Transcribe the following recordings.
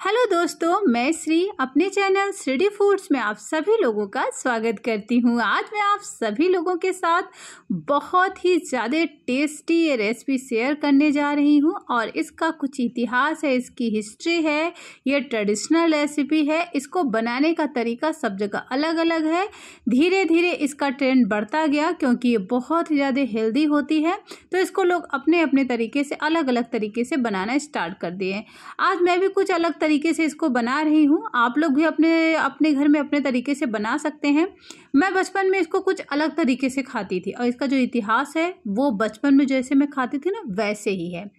Hello दोस्तों, मैं श्री, अपने चैनल श्रीडी फूड्स में आप सभी लोगों का स्वागत करती हूँ। आज मैं आप सभी लोगों के साथ बहुत ही ज़्यादा टेस्टी ये रेसिपी शेयर करने जा रही हूँ और इसका कुछ इतिहास है, इसकी हिस्ट्री है, ये ट्रेडिशनल रेसिपी है। इसको बनाने का तरीका सब जगह अलग अलग है। धीरे धीरे इसका ट्रेंड बढ़ता गया क्योंकि ये बहुत ही ज़्यादा हेल्दी होती है तो इसको लोग अपने अपने तरीके से अलग अलग तरीके से बनाना स्टार्ट कर दिए आज मैं भी कुछ अलग तरीके से इसको बना रही हूँ। आप लोग भी अपने अपने घर में अपने तरीके से बना सकते हैं। मैं बचपन में इसको कुछ अलग तरीके से खाती थी और इसका जो इतिहास है, वो बचपन में जैसे मैं खाती थी ना, वैसे ही है।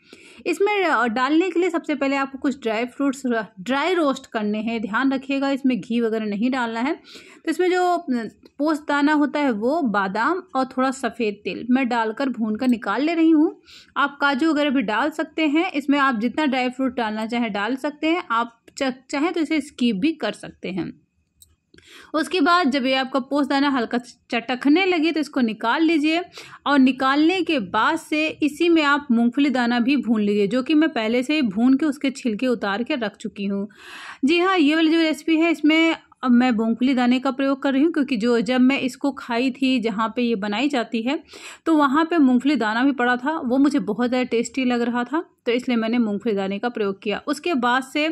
इसमें डालने के लिए सबसे पहले आपको कुछ ड्राई फ्रूट्स ड्राई रोस्ट करने हैं। ध्यान रखिएगा, इसमें घी वगैरह नहीं डालना है। तो इसमें जो पोस्त दाना होता है, वो बादाम और थोड़ा सफ़ेद तेल मैं डालकर भून कर निकाल ले रही हूँ। आप काजू वगैरह भी डाल सकते हैं। इसमें आप जितना ड्राई फ्रूट डालना चाहें डाल सकते हैं। आप चाहें तो इसे स्कीप भी कर सकते हैं। उसके बाद जब ये आपका पोस्ट दाना हल्का चटकने लगे तो इसको निकाल लीजिए और निकालने के बाद से इसी में आप मूंगफली दाना भी भून लीजिए, जो कि मैं पहले से ही भून के उसके छिलके उतार के रख चुकी हूँ। जी हाँ ये वाली जो रेसिपी है, इसमें अब मैं मूंगफली दाने का प्रयोग कर रही हूँ, क्योंकि जो जब मैं इसको खाई थी, जहाँ पे ये बनाई जाती है तो वहाँ पे मूंगफली दाना भी पड़ा था, वो मुझे बहुत ज़्यादा टेस्टी लग रहा था। तो इसलिए मैंने मूंगफली दाने का प्रयोग किया। उसके बाद से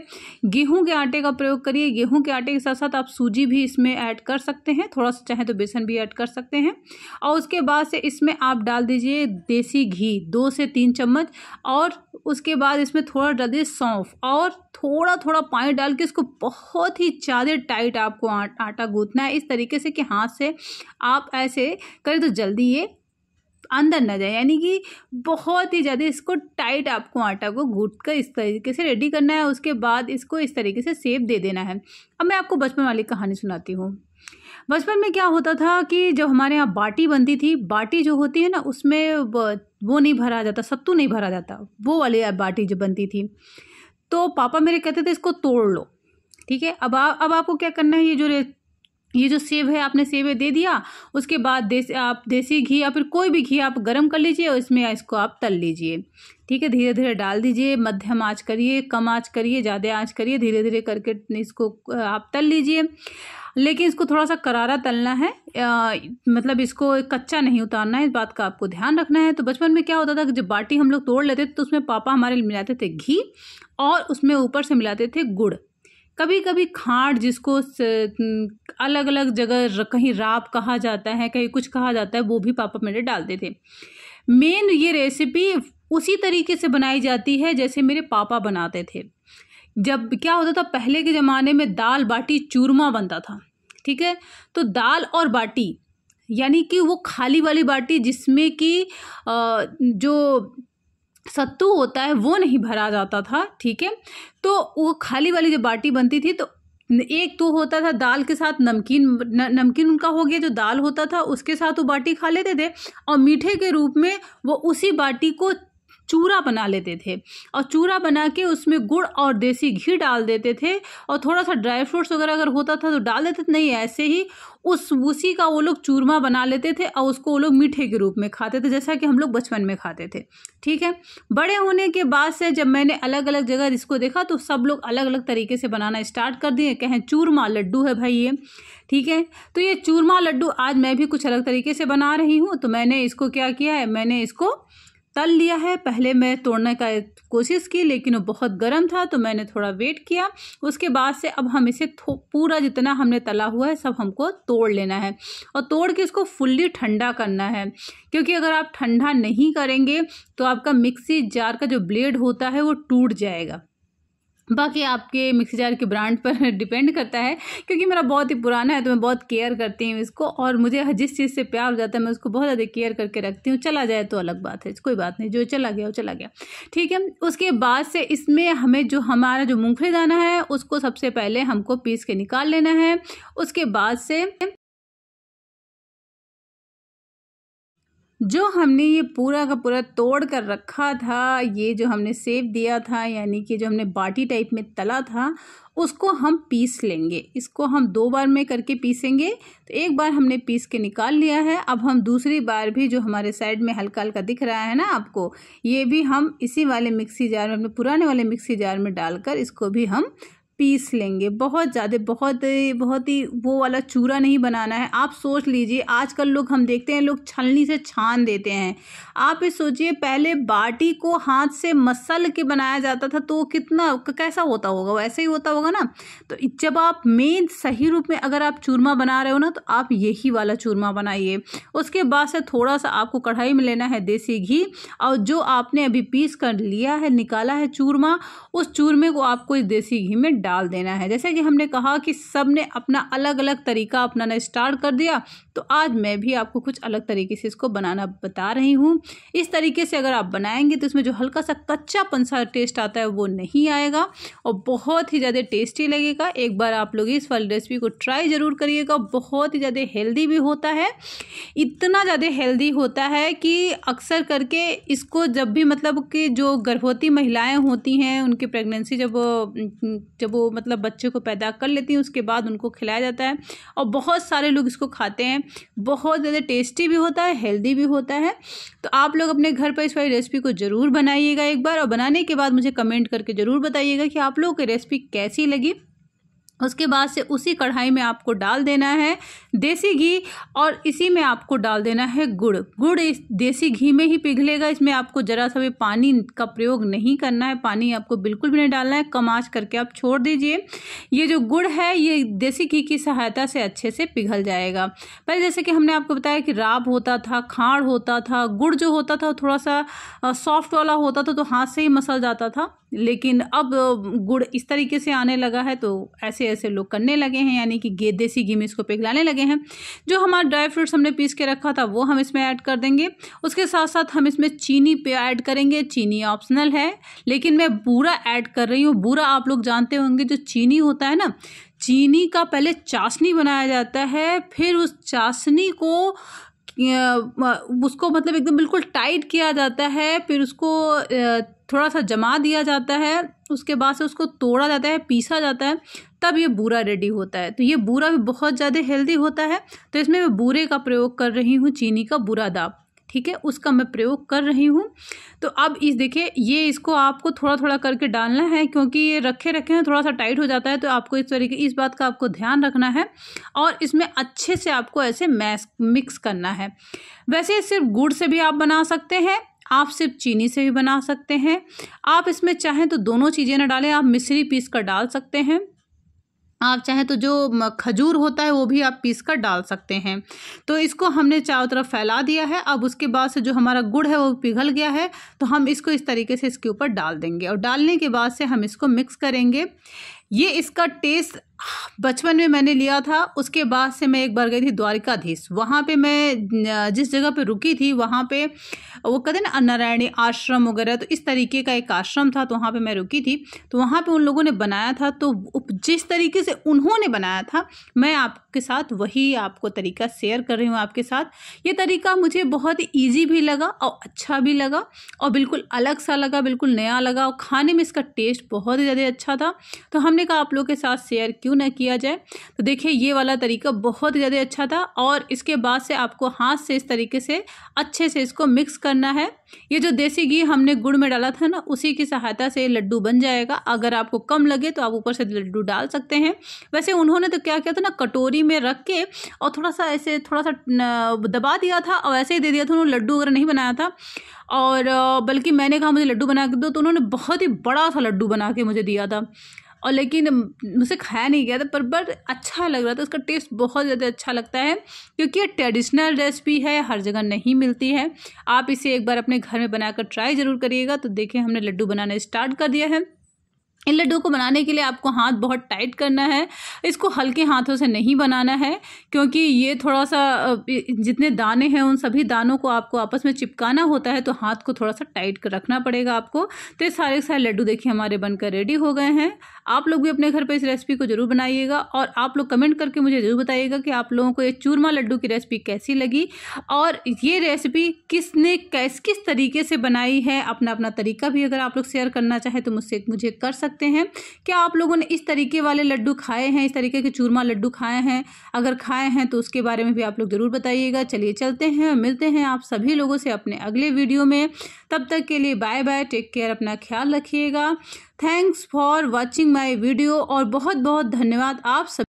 गेहूँ के आटे का प्रयोग करिए। गेहूँ के आटे के साथ साथ आप सूजी भी इसमें ऐड कर सकते हैं। थोड़ा सा चाहे तो बेसन भी ऐड कर सकते हैं। और उसके बाद से इसमें आप डाल दीजिए देसी घी, दो से तीन चम्मच। और उसके बाद इसमें थोड़ा डाल दीजिए सौंफ। और थोड़ा थोड़ा पानी डाल के इसको बहुत ही ज़्यादा टाइट आपको आटा गूँथना है। इस तरीके से कि हाथ से आप ऐसे करें तो जल्दी ये अंदर ना जाए। यानी कि बहुत ही ज़्यादा इसको टाइट आपको आटा को घूट कर इस तरीके से रेडी करना है उसके बाद इसको इस तरीके से सेप दे देना है। अब मैं आपको बचपन वाली कहानी सुनाती हूँ। बचपन में क्या होता था कि जब हमारे यहाँ बाटी बनती थी बाटी जो होती है ना उसमें वो नहीं भरा जाता सत्तू नहीं भरा जाता। वो वाली बाटी जो बनती थी। तो पापा मेरे कहते थे इसको तोड़ लो। ठीक है? अब आ, अब आपको क्या करना है ये जो ये जो सेब है आपने सेब दे दिया उसके बाद देसी आप देसी घी या फिर कोई भी घी आप गर्म कर लीजिए और इसमें इसको आप तल लीजिए। ठीक है धीरे धीरे डाल दीजिए मध्यम आँच करिए कम आँच करिए ज़्यादा आँच करिए धीरे धीरे करके इसको आप तल लीजिए। लेकिन इसको थोड़ा सा करारा तलना है आ, मतलब इसको कच्चा नहीं उतारना है इस बात का आपको ध्यान रखना है। तो बचपन में क्या होता था जब बाटी हम लोग तोड़ लेते थे तो उसमें पापा हमारे मिलाते थे घी और उसमें ऊपर से मिलाते थे गुड़। कभी कभी खांड जिसको अलग अलग जगह कहीं राप कहा जाता है, कहीं कुछ कहा जाता है, वो भी पापा मेरे डालते थे। मेन ये रेसिपी उसी तरीके से बनाई जाती है, जैसे मेरे पापा बनाते थे। जब, क्या होता था, पहले के ज़माने में दाल, बाटी, चूरमा बनता था, ठीक है? तो दाल और बाटी, यानी कि वो खाली वाली बाटी जिसमें कि जो सत्तू होता है, वो नहीं भरा जाता था, ठीक है? तो वो खाली वाली जो बाटी बनती थी तो एक तो होता था दाल के साथ नमकीन नमकीन उनका हो गया, जो दाल होता था, उसके साथ वो बाटी खा लेते थे, और मीठे के रूप में वो उसी बाटी को चूरा बना लेते थे। और चूरा बना के उसमें गुड़ और देसी घी डाल देते थे। और थोड़ा सा ड्राई फ्रूट्स वगैरह अगर होता था तो डाल देते थे, नहीं, ऐसे ही उस, उसी का वो लोग चूरमा बना लेते थे और उसको वो लोग मीठे के रूप में खाते थे, जैसा कि हम लोग बचपन में खाते थे। ठीक है? बड़े होने के बाद से जब मैंने अलग अलग जगह इसको देखा तो सब लोग अलग अलग तरीके से बनाना स्टार्ट कर दिए। कहें, चूरमा लड्डू है भाई ये। ठीक है? तो ये चूरमा लड्डू आज मैं भी कुछ अलग तरीके से बना रही हूँ। तो मैंने इसको क्या किया है? मैंने इसको तल लिया है। पहले मैं तोड़ने का कोशिश की, लेकिन वो बहुत गर्म था तो मैंने थोड़ा वेट किया। उसके बाद से अब हम इसे पूरा जितना हमने तला हुआ है, सब हमको तोड़ लेना है। और तोड़ के इसको फुल्ली ठंडा करना है। क्योंकि अगर आप ठंडा नहीं करेंगे तो आपका मिक्सी जार का जो ब्लेड होता है, वो टूट जाएगा। बाकी आपके मिक्सी जार के ब्रांड पर डिपेंड करता है, क्योंकि मेरा बहुत ही पुराना है तो मैं बहुत केयर करती हूँ इसको, और मुझे जिस चीज़ से प्यार हो जाता है, मैं उसको बहुत ज़्यादा केयर करके रखती हूँ, चला जाए तो अलग बात है, कोई बात नहीं, जो चला गया, वो चला गया। ठीक है, उसके बाद से इसमें हमें जो हमारा जो मूँगफली दाना है, उसको सबसे पहले हमको पीस के निकाल लेना है, उसके बाद से जो हमने ये पूरा का पूरा तोड़ कर रखा था, ये जो हमने सेव दिया था, यानी कि जो हमने बाटी टाइप में तला था, उसको हम पीस लेंगे। इसको हम दो बार में करके पीसेंगे तो एक बार हमने पीस के निकाल लिया है। अब हम दूसरी बार भी जो हमारे साइड में हल्का हल्का दिख रहा है ना आपको, ये भी हम इसी वाले मिक्सी जार में, अपने पुराने वाले मिक्सी जार में डालकर इसको भी हम पीस लेंगे। बहुत ज़्यादा, बहुत बहुत ही वो वाला चूरा नहीं बनाना है। आप सोच लीजिए, आजकल लोग, हम देखते हैं, लोग छलनी से छान देते हैं। आप ये सोचिए, पहले बाटी को हाथ से मसल के बनाया जाता था तो कितना कैसा होता होगा? वैसे ही होता होगा ना? तो जब आप मेन सही रूप में अगर आप चूरमा बना रहे हो ना तो आप यही वाला चूरमा बनाइए। उसके बाद से थोड़ा सा आपको कढ़ाई में लेना है देसी घी, और जो आपने अभी पीस कर लिया है, निकाला है चूरमा, उस चूरमे को आपको इस देसी घी में डाल देना है। जैसे कि हमने कहा कि सबने अपना अलग अलग तरीका अपनाना स्टार्ट कर दिया तो आज मैं भी आपको कुछ अलग तरीके से इसको बनाना बता रही हूँ। इस तरीके से अगर आप बनाएँगे तो इसमें जो हल्का सा कच्चापन सा टेस्ट आता है वो नहीं आएगा और बहुत ही ज़्यादा टेस्टी लगेगा। एक बार आप लोग इस वाली रेसिपी को ट्राई ज़रूर करिएगा, बहुत ही ज़्यादा हेल्दी भी होता है। इतना ज़्यादा हेल्दी होता है कि अक्सर करके इसको जब भी मतलब कि जो गर्भवती महिलाएँ होती हैं, उनकी प्रेगनेंसी जब जब वो मतलब बच्चे को पैदा कर लेती हैं, उसके बाद उनको खिलाया जाता है। और बहुत सारे लोग इसको खाते हैं। बहुत ज़्यादा टेस्टी भी होता है, हेल्दी भी होता है। तो आप लोग अपने घर पर इस वाली रेसिपी को ज़रूर बनाइएगा एक बार और बनाने के बाद मुझे कमेंट करके ज़रूर बताइएगा कि आप लोगों की रेसिपी कैसी लगी। उसके बाद से उसी कढ़ाई में आपको डाल देना है देसी घी और इसी में आपको डाल देना है गुड़। गुड़ इस देसी घी में ही पिघलेगा, इसमें आपको ज़रा सा भी पानी का प्रयोग नहीं करना है, पानी आपको बिल्कुल भी नहीं डालना है कम आँच करके आप छोड़ दीजिए। ये जो गुड़ है, ये देसी घी की सहायता से अच्छे से पिघल जाएगा। पहले जैसे कि हमने आपको बताया कि राब होता था, खाड़ होता था, गुड़ जो होता था, थोड़ा सा सॉफ्ट वाला होता था तो हाथ से ही मसल जाता था। लेकिन अब गुड़ इस तरीके से आने लगा है तो ऐसे ऐसे लोग करने लगे हैं, यानी कि गे, देसी घी में इसको पिघलाने लगे हैं। जो हमारा ड्राई फ्रूट्स हमने पीस के रखा था, वो हम इसमें ऐड कर देंगे। उसके साथ साथ हम इसमें चीनी पे ऐड करेंगे। चीनी ऑप्शनल है, लेकिन मैं बूरा ऐड कर रही हूँ। बूरा आप लोग जानते होंगे, जो चीनी होता है ना, चीनी का पहले चाशनी बनाया जाता है, फिर उस चाशनी को उसको मतलब एकदम बिल्कुल टाइट किया जाता है, फिर उसको थोड़ा सा जमा दिया जाता है, उसके बाद से उसको तोड़ा जाता है, पीसा जाता है, तब ये बूरा रेडी होता है। तो ये बूरा भी बहुत ज़्यादा हेल्दी होता है। तो इसमें मैं बूरे का प्रयोग कर रही हूँ, चीनी का बुरा दाब, ठीक है? उसका मैं प्रयोग कर रही हूँ। तो अब इस देखिए, ये इसको आपको थोड़ा थोड़ा करके डालना है, क्योंकि ये रखे रखे हैं थोड़ा सा टाइट हो जाता है तो आपको इस तरीके, इस बात का आपको ध्यान रखना है और इसमें अच्छे से आपको ऐसे मैस मिक्स करना है। वैसे सिर्फ़ गुड़ से भी आप बना सकते हैं आप सिर्फ़ चीनी से भी बना सकते हैं। आप इसमें चाहें तो दोनों चीज़ें ना डालें, आप मिश्री पीस कर डाल सकते हैं। आप चाहें तो जो खजूर होता है, वो भी आप पीस कर डाल सकते हैं। तो इसको हमने चारों तरफ़ फैला दिया है। अब उसके बाद से जो हमारा गुड़ है, वो पिघल गया है। तो हम इसको इस तरीके से इसके ऊपर डाल देंगे और डालने के बाद से हम इसको मिक्स करेंगे। ये इसका टेस्ट बचपन में मैंने लिया था, उसके बाद से मैं एक बार गई थी द्वारिकाधीश। वहाँ पे मैं जिस जगह पे रुकी थी, वहाँ पे वो कहते ना, नारायणी आश्रम वगैरह तो इस तरीके का एक आश्रम था तो वहाँ पे मैं रुकी थी। तो वहाँ पे उन लोगों ने बनाया था तो जिस तरीके से उन्होंने बनाया था, मैं आपके साथ वही आपको तरीका शेयर कर रही हूँ आपके साथ। ये तरीका मुझे बहुत ईजी भी लगा और अच्छा भी लगा और बिल्कुल अलग सा लगा, बिल्कुल नया लगा और खाने में इसका टेस्ट बहुत ही ज़्यादा अच्छा था। तो हमने कहा आप लोग के साथ शेयर क्यों क्यों ना किया जाए। तो देखिए, ये वाला तरीका बहुत ज़्यादा अच्छा था और इसके बाद से आपको हाथ से इस तरीके से अच्छे से इसको मिक्स करना है। ये जो देसी घी हमने गुड़ में डाला था ना, उसी की सहायता से लड्डू बन जाएगा। अगर आपको कम लगे तो आप ऊपर से लड्डू डाल सकते हैं। वैसे उन्होंने तो क्या किया था ना, कटोरी में रख के और थोड़ा सा ऐसे थोड़ा सा दबा दिया था और ऐसे ही दे दिया था उन्होंने। लड्डू वगैरह नहीं बनाया था और, बल्कि मैंने कहा, मुझे लड्डू बना के दो। तो उन्होंने बहुत ही बड़ा सा लड्डू बना के मुझे दिया था। और लेकिन मुझसे खाया नहीं गया था, पर बट अच्छा लग रहा था। उसका टेस्ट बहुत ज़्यादा अच्छा लगता है, क्योंकि ये ट्रेडिशनल रेसिपी है, हर जगह नहीं मिलती है। आप इसे एक बार अपने घर में बनाकर ट्राई ज़रूर करिएगा तो देखें हमने लड्डू बनाना स्टार्ट कर दिया है। इन लड्डू को बनाने के लिए आपको हाथ बहुत टाइट करना है। इसको हल्के हाथों से नहीं बनाना है, क्योंकि ये थोड़ा सा जितने दाने हैं, उन सभी दानों को आपको आपस में चिपकाना होता है तो हाथ को थोड़ा सा टाइट कर रखना पड़ेगा आपको। तो ये सारे सारे लड्डू देखिए हमारे बनकर रेडी हो गए हैं। आप लोग भी अपने घर पर इस रेसिपी को ज़रूर बनाइएगा और आप लोग कमेंट करके मुझे ज़रूर बताइएगा कि आप लोगों को ये चूरमा लड्डू की रेसिपी कैसी लगी और ये रेसिपी किसने, कैस, किस तरीके से बनाई है। अपना अपना तरीका भी अगर आप लोग शेयर करना चाहें तो मुझसे, मुझे कर सकते हैं। क्या आप लोगों ने इस तरीके वाले लड्डू खाए हैं? इस तरीके के चूरमा लड्डू खाए हैं? अगर खाए हैं तो उसके बारे में भी आप लोग ज़रूर बताइएगा। चलिए चलते हैं मिलते हैं आप सभी लोगों से अपने अगले वीडियो में। तब तक के लिए बाय बाय टेक केयर अपना ख्याल रखिएगा। Thanks for watching my video और बहुत बहुत धन्यवाद आप सब